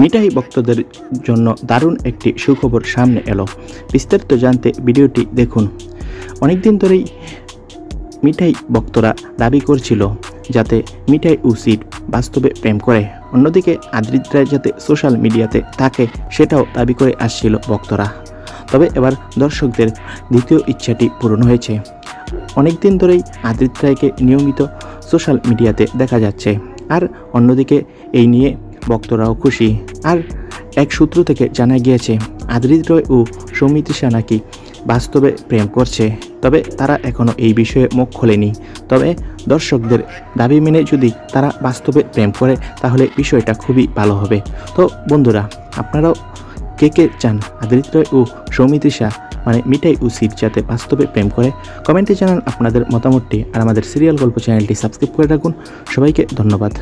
মিঠাই ভক্তদের জন্য দারুণ একটি সুখবর সামনে এলো। বিস্তারিত জানতে ভিডিওটি দেখুন। অনেকদিন ধরেই মিঠাই ভক্তরা দাবি করছিল যাতে মিঠাই ও সিট বাস্তবে প্রেম করে। অন্যদিকে আদ্রিত রায় যাতে সোশ্যাল মিডিয়াতে থাকে, সেটাও দাবি করে আসছিল ভক্তরা। তবে এবার দর্শকদের দ্বিতীয় ইচ্ছাটি পূরণ হয়েছে। অনেকদিন ধরেই আদ্রিত রায়কে নিয়মিত সোশ্যাল মিডিয়াতে দেখা যাচ্ছে। আর অন্যদিকে এই নিয়ে ভক্তরাও খুশি। আর এক সূত্র থেকে জানা গিয়েছে, আদ্রিত রয় ও সৌমিত্রিষা নাকি বাস্তবে প্রেম করছে। তবে তারা এখনও এই বিষয়ে মুখ খোলেনি। তবে দর্শকদের দাবি মেনে যদি তারা বাস্তবে প্রেম করে, তাহলে বিষয়টা খুবই ভালো হবে। তো বন্ধুরা, আপনারাও কে কে চান আদিত্য রয় ও সৌমিত্রিষা মানে মিঠাই ও সিট যাতে বাস্তবে প্রেম করে, কমেন্টে জানান আপনাদের মতামতটি। আর আমাদের সিরিয়াল গল্প চ্যানেলটি সাবস্ক্রাইব করে রাখুন। সবাইকে ধন্যবাদ।